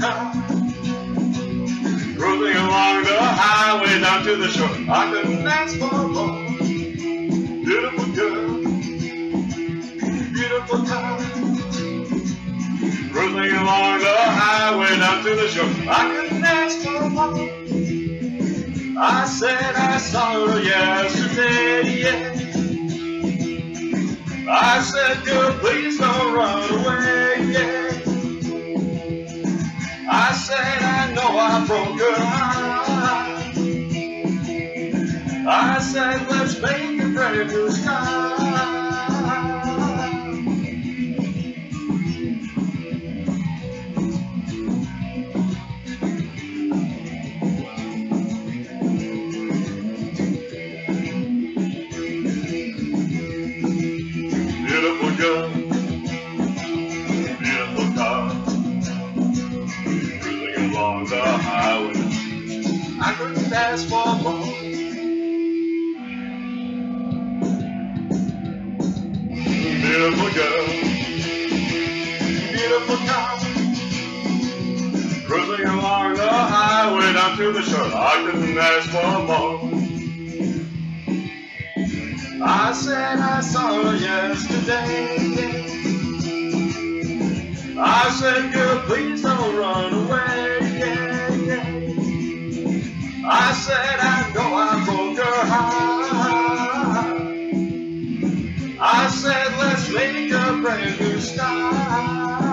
Cruising along the highway down to the shore, I couldn't ask for more. Beautiful girl, beautiful town. Cruising along the highway down to the shore, I couldn't ask for more. I said I saw her yesterday, yeah. I said, girl, please don't run away. I said, let's make a brand new start. Ask for more. Beautiful girl, beautiful car, cruising along the highway down to the shore. I couldn't ask for more. I said I saw her yesterday. I said, girl, please don't run away. I said, I know I broke her heart. I said, let's make a brand new start.